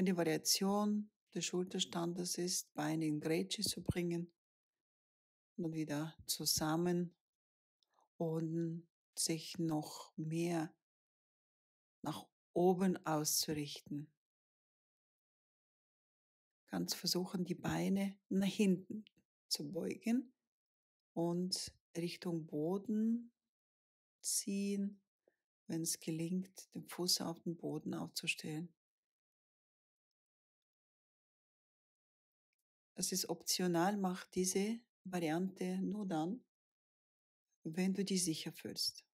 Eine Variation des Schulterstandes ist, Beine in Grätsche zu bringen und dann wieder zusammen und sich noch mehr nach oben auszurichten. Kannst versuchen, die Beine nach hinten zu beugen und Richtung Boden ziehen, wenn es gelingt, den Fuß auf den Boden aufzustellen. Es ist optional, mach diese Variante nur dann, wenn du dich sicher fühlst.